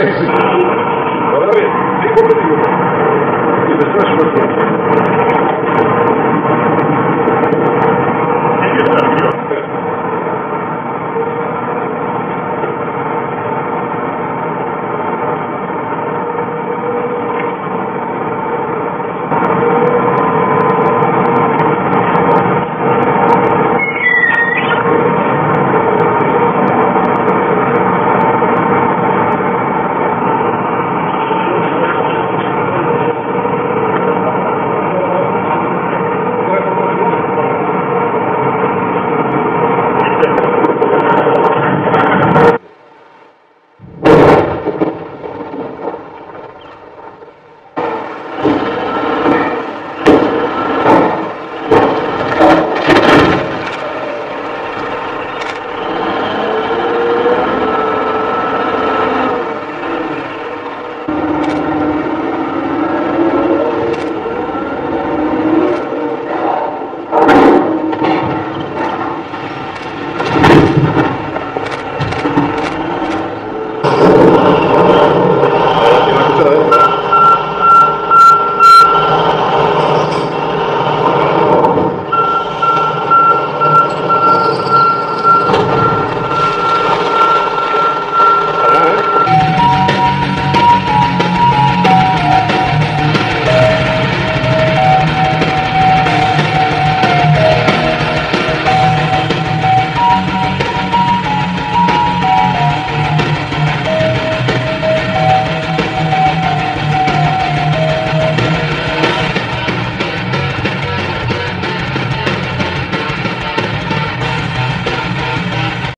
exercício. Parabéns. Sem problema nenhum. Isso é só as coisas.